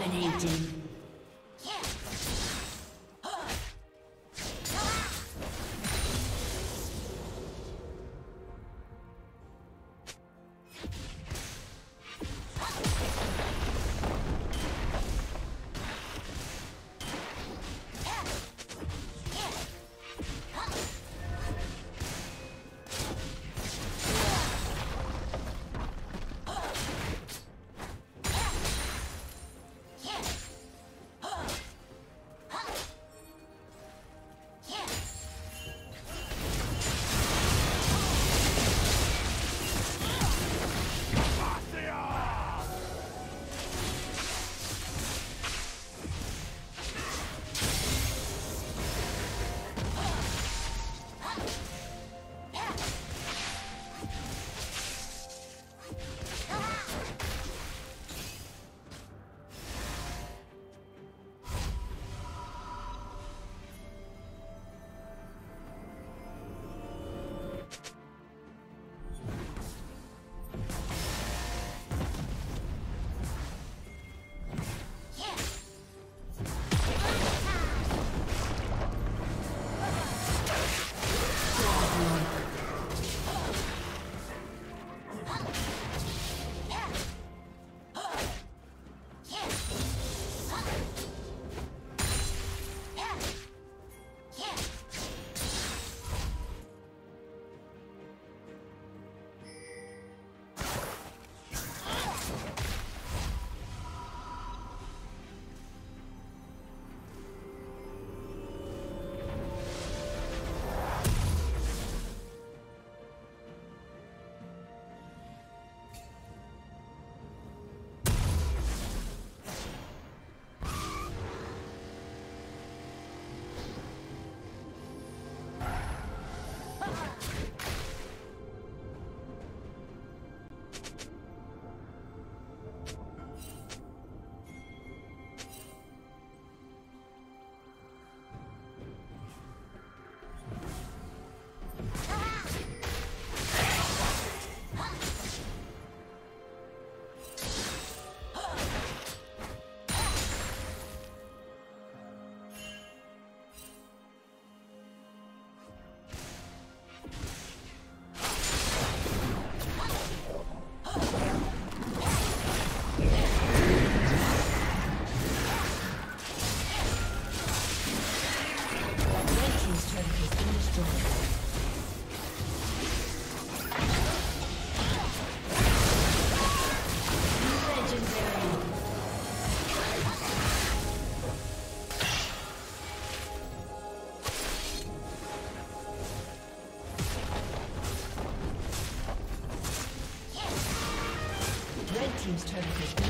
Dominating. Team's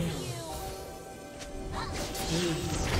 Kill. Ace.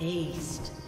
Disconnected.